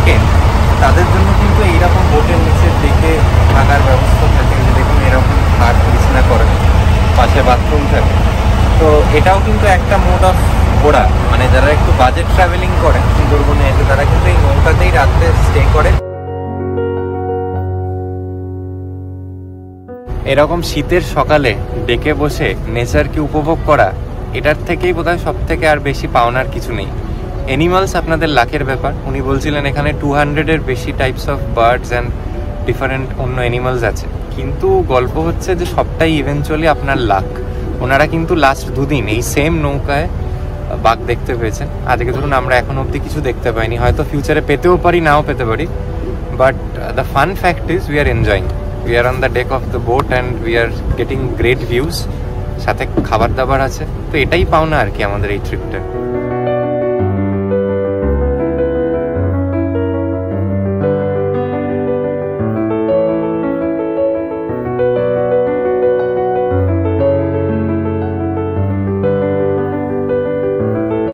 থাকেন, তাদের জন্য কিন্তু এইরকম বোটের নিচের দিকে থাকার ব্যবস্থা থাকে যে দেখুন এরকম খাট বিছানা করে, পাশে বাথরুম থাকে। তো এটাও কিন্তু একটা মোড অফ ঘোরা। মানে যারা একটু বাজেট ট্রাভেলিং করেন, সুন্দরবনে এসে, তারা কিন্তু এই নৌকাতেই রাত্রে স্টে করে। এরকম শীতের সকালে ডেকে বসে নেচারকে উপভোগ করা, এটার থেকেই বোধহয় সব থেকে আর বেশি পাওনার কিছু নেই। অ্যানিমালস আপনাদের লাখের ব্যাপার। উনি বলছিলেন এখানে টু হান্ড্রেডের বেশি types of birds and different অন্য অ্যানিমালস আছে। কিন্তু গল্প হচ্ছে যে সবটাই ইভেনচুয়ালি আপনার লাক ওনারা কিন্তু লাস্ট দুদিন এই সেম নৌকায় বাঘ দেখতে পেয়েছেন। আজকে ধরুন আমরা এখন অবধি কিছু দেখতে পাইনি। হয়তো ফিউচারে পেতেও পারি, নাও পেতে পারি। But the fun fact is we are enjoying we are on the deck of the boat and we are getting great views সাথে খাবার দাবার আছে। তো এটাই পাওনা আর কি আমাদের এই ট্রিপটা